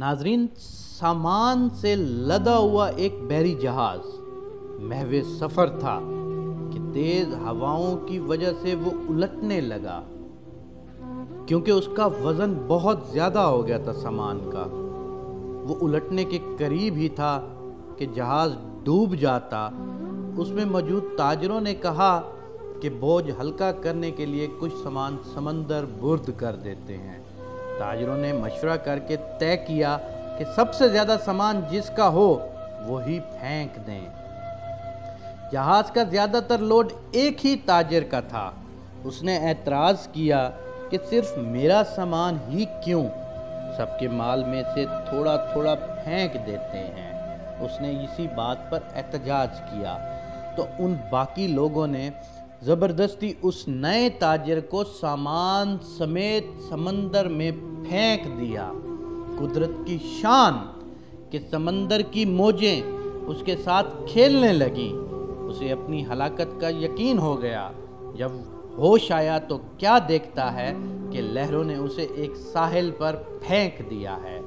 नाजरीन, सामान से लदा हुआ एक बहरी जहाज़, महवे सफ़र था कि तेज़ हवाओं की वजह से वो उलटने लगा। क्योंकि उसका वज़न बहुत ज़्यादा हो गया था सामान का। वो उलटने के करीब ही था कि जहाज़ डूब जाता। उसमें मौजूद ताजरों ने कहा कि बोझ हल्का करने के लिए कुछ सामान समंदर बुर्द कर देते हैं। ताजरों ने मशवरा करके तय किया कि सबसे ज़्यादा सामान जिसका हो, वही फेंक दें। जहाज़ का ज़्यादातर लोड एक ही ताजर का था। उसने एतराज़ किया कि सिर्फ़ मेरा सामान ही क्यों? सबके माल में से थोड़ा थोड़ा फेंक देते हैं। उसने इसी बात पर एहतजाज किया। तो उन बाकी लोगों ने ज़बरदस्ती उस नए ताजर को सामान समेत समंदर में फेंक दिया। कुदरत की शान कि समंदर की मोजें उसके साथ खेलने लगी। उसे अपनी हलाकत का यकीन हो गया। जब होश आया तो क्या देखता है कि लहरों ने उसे एक साहिल पर फेंक दिया है।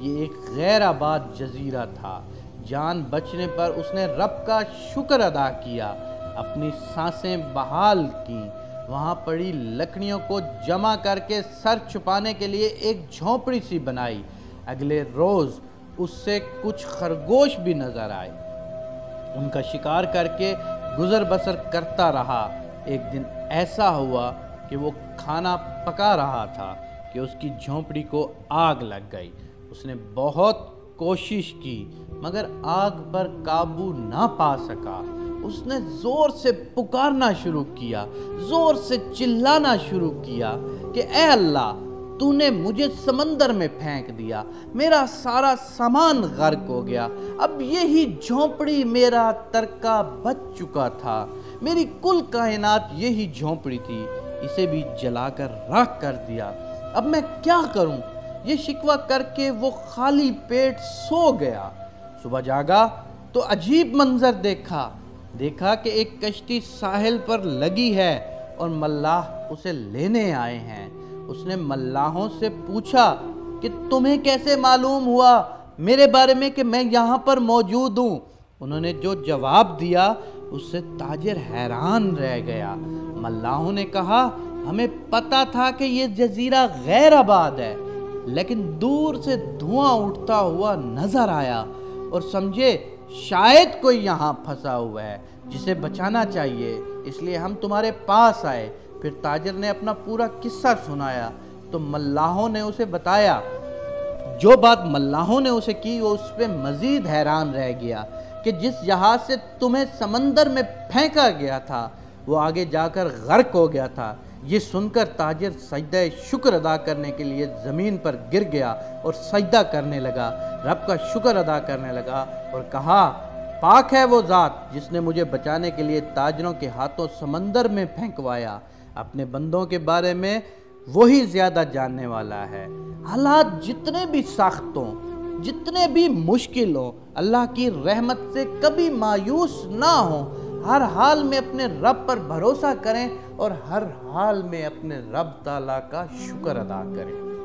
ये एक गैर आबाद जजीरा था। जान बचने पर उसने रब का शुक्र अदा किया। अपनी साँसें बहाल की। वहाँ पड़ी लकड़ियों को जमा करके सर छुपाने के लिए एक झोंपड़ी सी बनाई। अगले रोज़ उससे कुछ खरगोश भी नज़र आए। उनका शिकार करके गुज़र बसर करता रहा। एक दिन ऐसा हुआ कि वो खाना पका रहा था कि उसकी झोंपड़ी को आग लग गई। उसने बहुत कोशिश की, मगर आग पर काबू ना पा सका। उसने ज़ोर से पुकारना शुरू किया, ज़ोर से चिल्लाना शुरू किया कि ए अल्लाह, तूने मुझे समंदर में फेंक दिया, मेरा सारा सामान गर्क हो गया। अब यही झोंपड़ी मेरा तरका बच चुका था। मेरी कुल कायनात यही झोंपड़ी थी। इसे भी जलाकर राख कर दिया। अब मैं क्या करूँ? ये शिकवा करके वो खाली पेट सो गया। सुबह जागा तो अजीब मंजर देखा। देखा कि एक कश्ती साहिल पर लगी है और मल्लाह उसे लेने आए हैं। उसने मल्लाहों से पूछा कि तुम्हें कैसे मालूम हुआ मेरे बारे में कि मैं यहाँ पर मौजूद हूँ? उन्होंने जो जवाब दिया, उससे ताजिर हैरान रह गया। मल्लाहों ने कहा, हमें पता था कि ये जजीरा गैर आबाद है, लेकिन दूर से धुआँ उठता हुआ नज़र आया और समझे शायद कोई यहाँ फंसा हुआ है, जिसे बचाना चाहिए। इसलिए हम तुम्हारे पास आए। फिर ताजर ने अपना पूरा किस्सा सुनाया। तो मल्लाहों ने उसे बताया। जो बात मल्लाहों ने उसे की, वो उस पर मज़ीद हैरान रह गया कि जिस जहाज़ से तुम्हें समंदर में फेंका गया था, वो आगे जाकर गर्क हो गया था। ये सुनकर ताजर सजदा शुक्र अदा करने के लिए ज़मीन पर गिर गया और सजदा करने लगा। रब का शुक्र अदा करने लगा और कहा, पाक है वो ज़ात जिसने मुझे बचाने के लिए ताजरों के हाथों समंदर में फेंकवाया। अपने बंदों के बारे में वही ज़्यादा जानने वाला है। हालात जितने भी सख्त हों, जितने भी मुश्किल हों, अल्लाह की रहमत से कभी मायूस ना हों। हर हाल में अपने रब पर भरोसा करें और हर हाल में अपने रब ताला का शुक्र अदा करें।